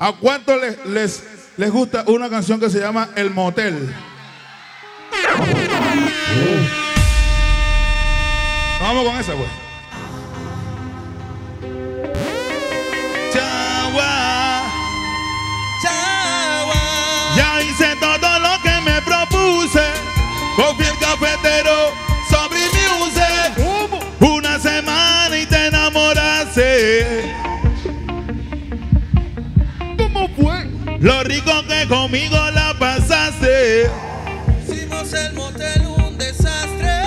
¿A cuánto les, les, les gusta una canción que se llama El Motel? Vamos con esa, pues. Chagua. Ya hice todo lo que me propuse. Cogí Lo rico que conmigo la pasaste. Hicimos el motel un desastre.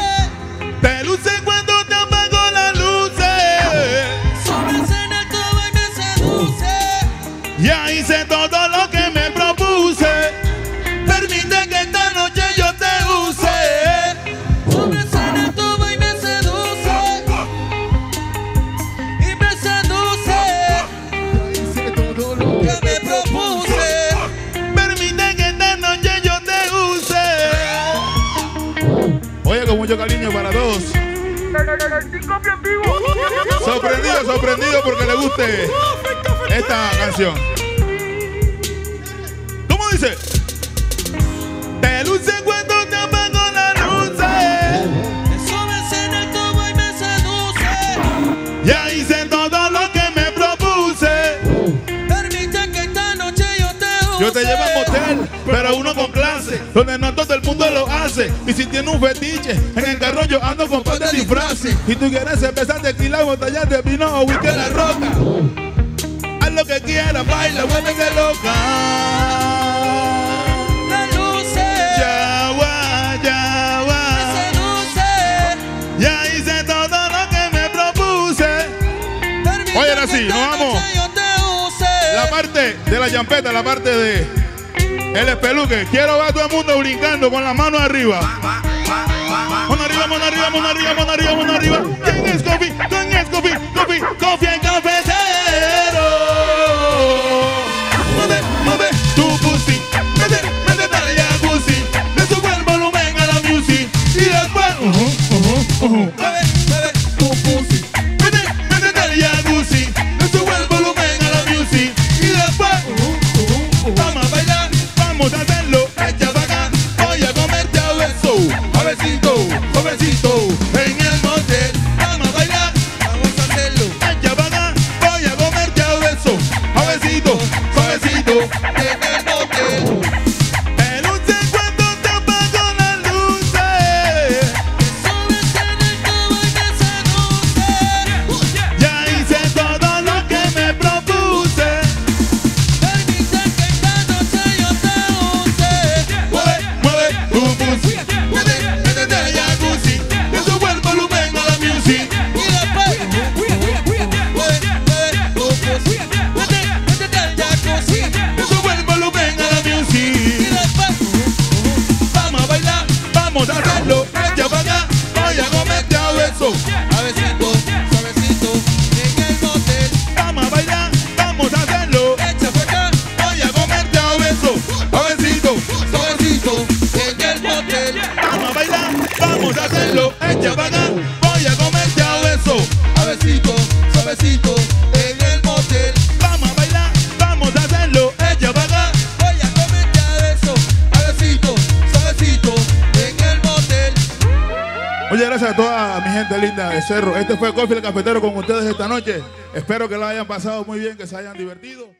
Te luce cuando te apago las luces. Subes en tubo y me seduce. Ya hice todo lo que me mucho cariño para todos. Sorprendido, sorprendido porque le guste esta canción. ¿Cómo dice? Yo te llevo a motel, pero uno con clase, donde no todo el mundo lo hace. Y si tiene un fetiche, en el carro yo ando con par de disfraces. Y tú quieres cerveza, tequila, botella de vino o whisky la roca. Haz lo que quieras, baila, vuélvete loca. Me luce. Yawa, Me yawa. seduce. Ya hice todo lo que me propuse. Oye, ahora que sí, esta nos vamos. Parte de la champeta, la parte de el espeluque. Quiero ver a todo el mundo brincando con las manos arriba. Mano arriba, mano arriba, mano arriba, mano arriba, mano arriba. ¿Quién es Coffee? ¿Quién es Coffee? Coffee, Coffee el cafetero. Mueve, mueve tu pussy. Mete, métete al jacuzzi. Le sube el volumen a la music. Y después, ujú, ujú, ujú. Mueve, mueve. tu pussy. Suavecito, hacerlo. Echa pa' acá, voy a comerte a beso. Suavecito, suavecito. En el motel. Vamos a bailar, vamos a hacerlo. Echa pa' acá. Voy a comerte a beso. Suavecito, suavecito. En el motel. Muchas gracias a toda mi gente linda de Cerro. Este fue Coffee el Cafetero con ustedes esta noche. Espero que la hayan pasado muy bien, que se hayan divertido.